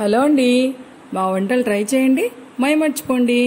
Hello అండి మా వంటలు ట్రై చేయండి మై మర్చిపోండి.